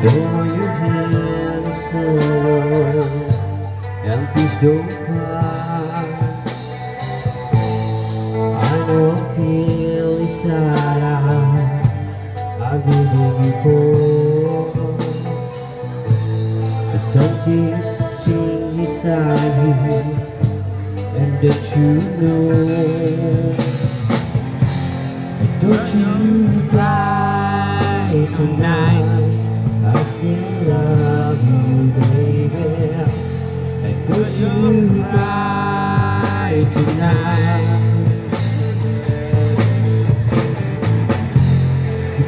Though your hand is sorrow And please don't cry I know I feel inside I've been here before. But some things change inside you And that you know you cry tonight.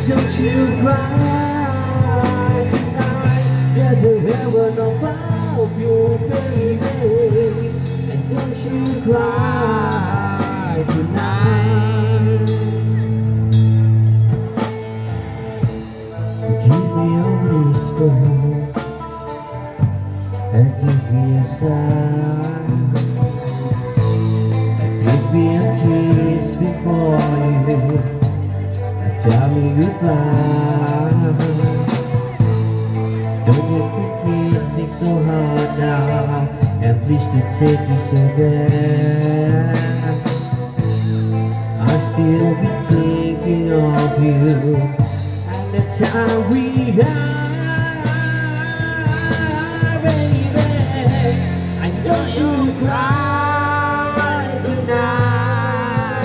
Don't you cry tonight. There's a heaven above you, baby. And don't you cry tonight. And give me a kiss before you tell me goodbye. Don't get to kissing so hard now, and please don't take it so bad. I'll still be thinking of you And the time we have, don't you cry tonight.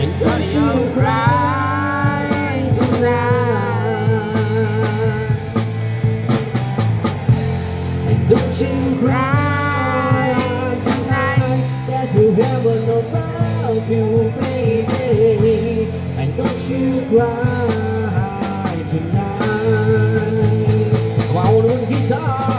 And don't you cry tonight. And don't you cry tonight. There's a heaven above you, baby And don't you cry with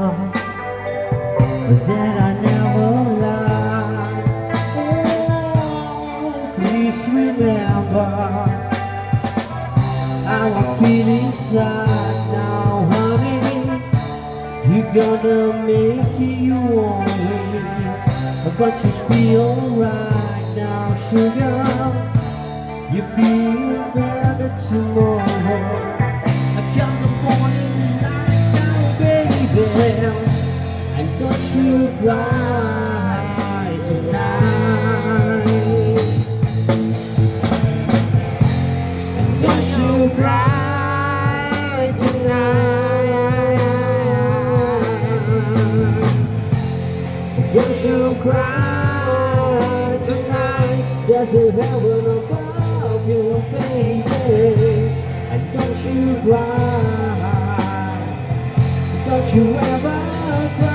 the that I never lied. Please remember how I feel inside now, honey. You're gonna make it you want me, but you feel alright now, sugar. You feel cry tonight. Don't you cry tonight. Don't you cry tonight. A heaven above you, baby And don't you cry. Don't you ever cry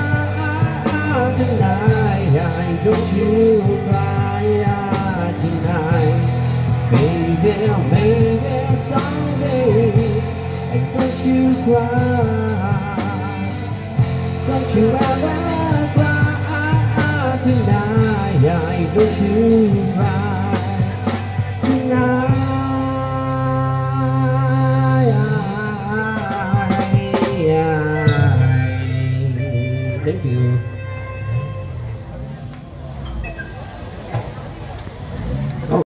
tonight Don't you cry tonight Baby, maybe someday Don't you cry Don't you ever cry tonight Don't you cry tonight Thank you.